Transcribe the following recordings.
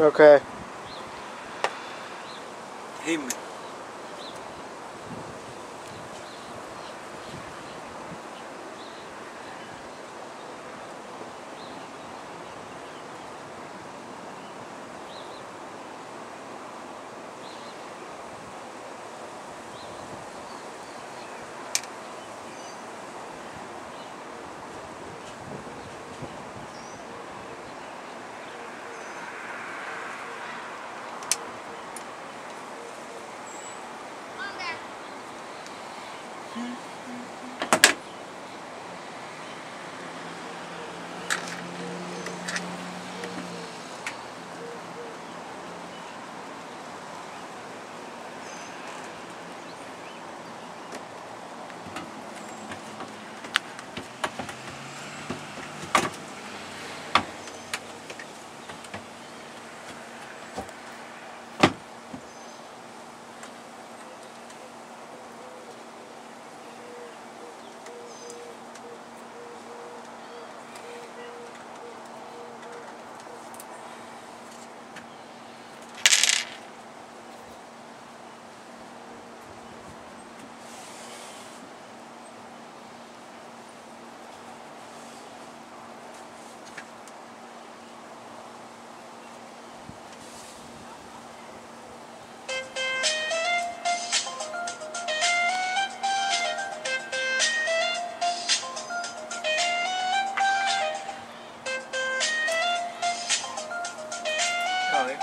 Okay. Hey, man.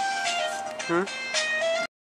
Hmm?